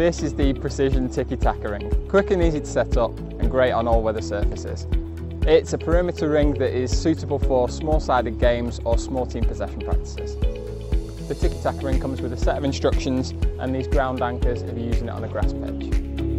This is the Precision Tiki Taka ring. Quick and easy to set up and great on all weather surfaces. It's a perimeter ring that is suitable for small-sided games or small team possession practices. The Tiki Taka ring comes with a set of instructions and these ground anchors if you're using it on a grass pitch.